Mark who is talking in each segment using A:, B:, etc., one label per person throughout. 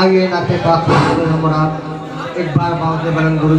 A: आइए नाते पाक हमरा एक बार बाउंड बरन गुरु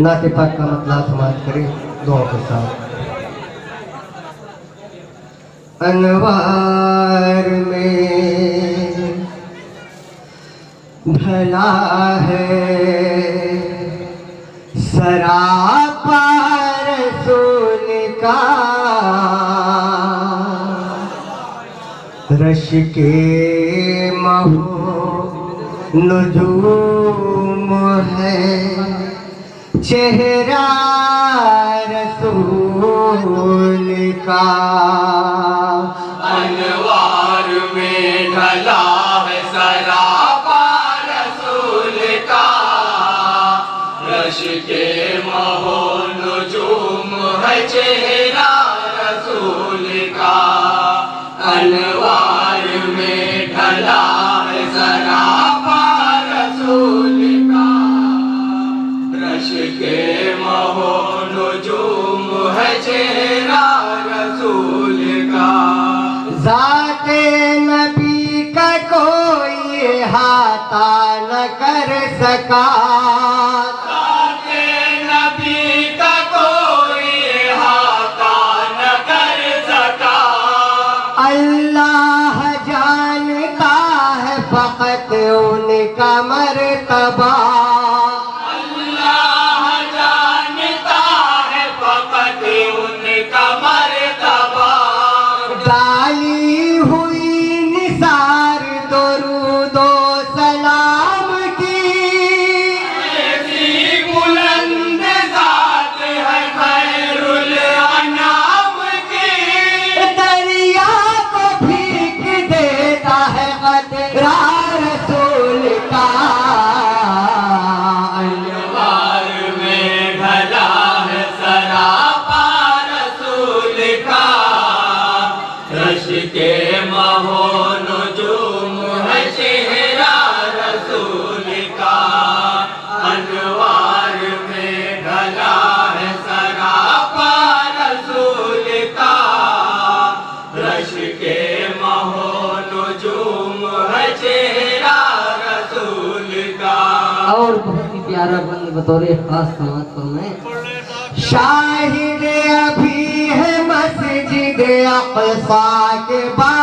A: नाते पाक का मतला समाप्त करें दुआ के साथ। अनवार में भला है सरापार सुन का। रश के महो, नजूम है। चेहरा रसूल का।
B: थका
A: और बहुत ही प्यारा बंद बतौरे खास समाज पर मैं। शाहिद अभी है मस्जिद अक्सा के बाद।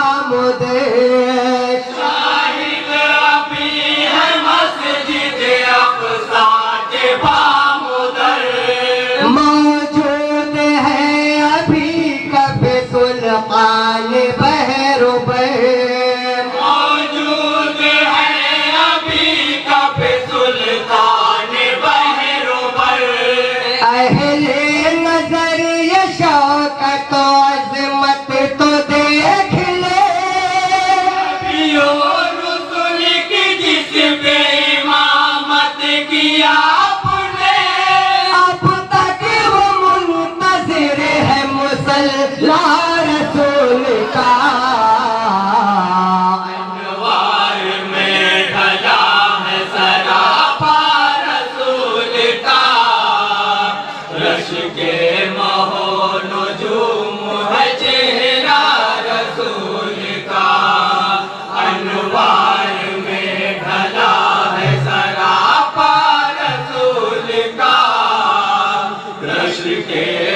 A: श्रीके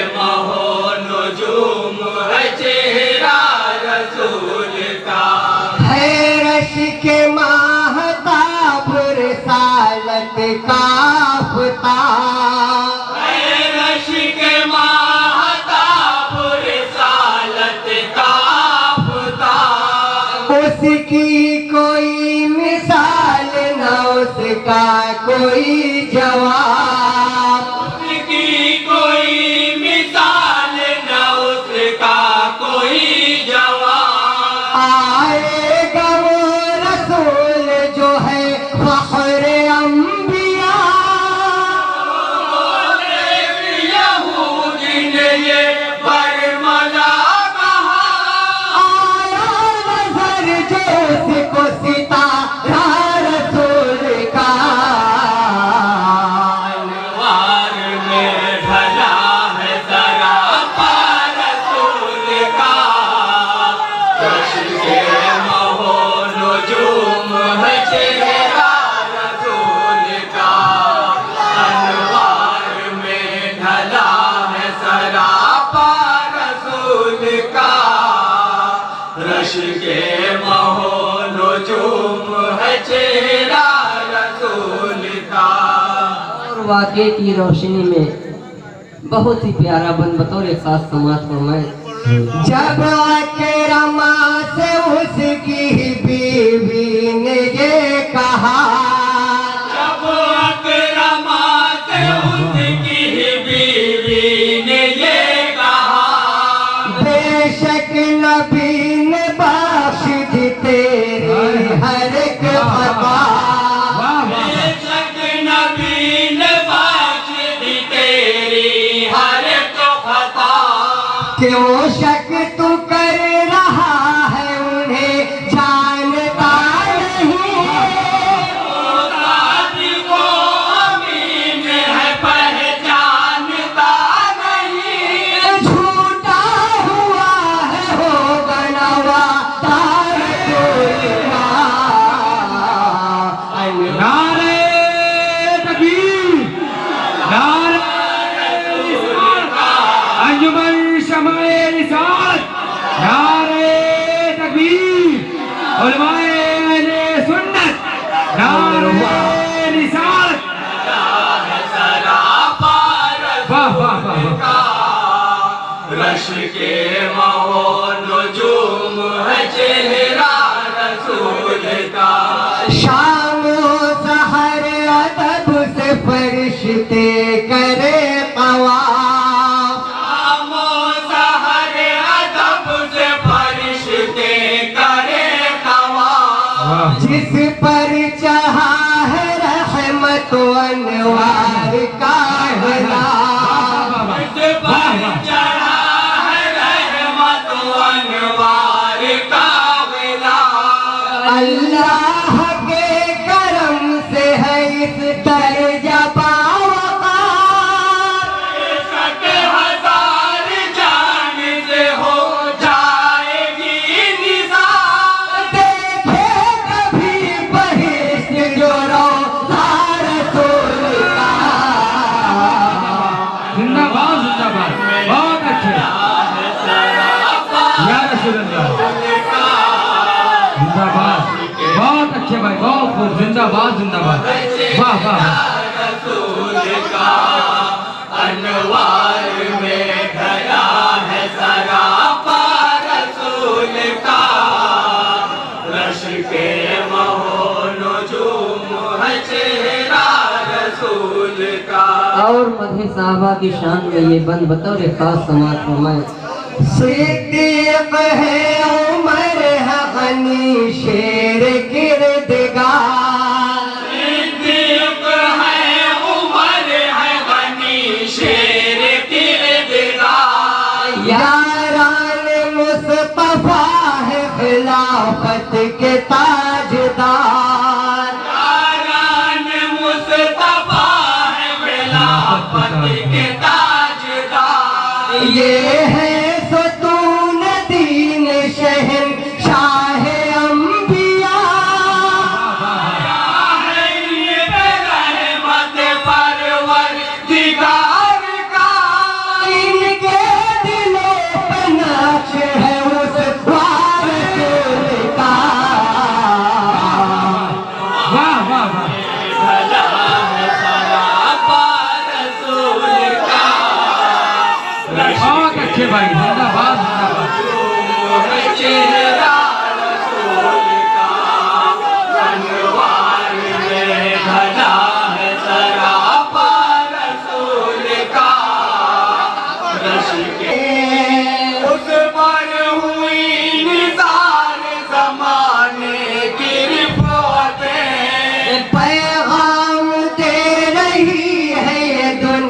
C: वाक़े की रोशनी में बहुत ही प्यारा बन बतौर एक साथ समाज मैं
A: जब
D: के रमा से उसकी बीवी ने ये कहा
A: शाम सहर अदब से फरिश्ते करे पवा
D: शाम सहर अदब से फरिश्ते करे
B: पवा
A: जिस पर चाहा रहमत अनवार का हला अल्लाह
B: जिंदाबाद जिंदाबाद। वाह वाह
C: और मधे साहबा की शान में ये बंद बताओ रे खास समाज को मैं।
A: सिद्दीक है उमर है गनी शेर
B: পায়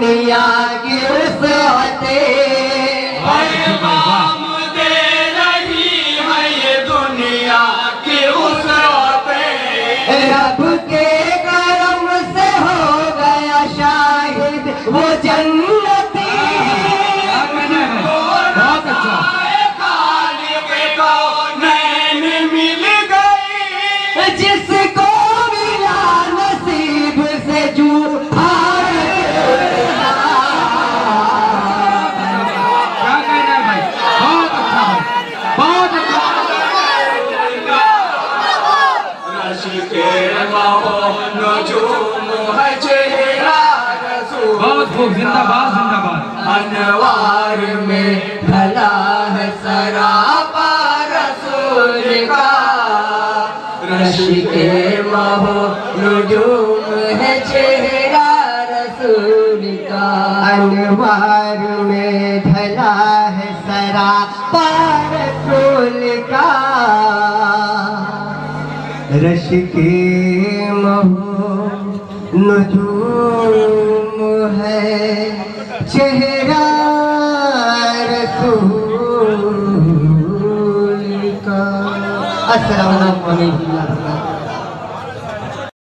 B: লইয়া बहुत जिंदाबाद जिंदाबाद।
C: अनवार में भला है सरापा रसूल का। के महो रुजूम है चेहरा रसूल का।
A: अनवार में भला है सरा पार फूल का। रश के महो नजूम है वालेकुम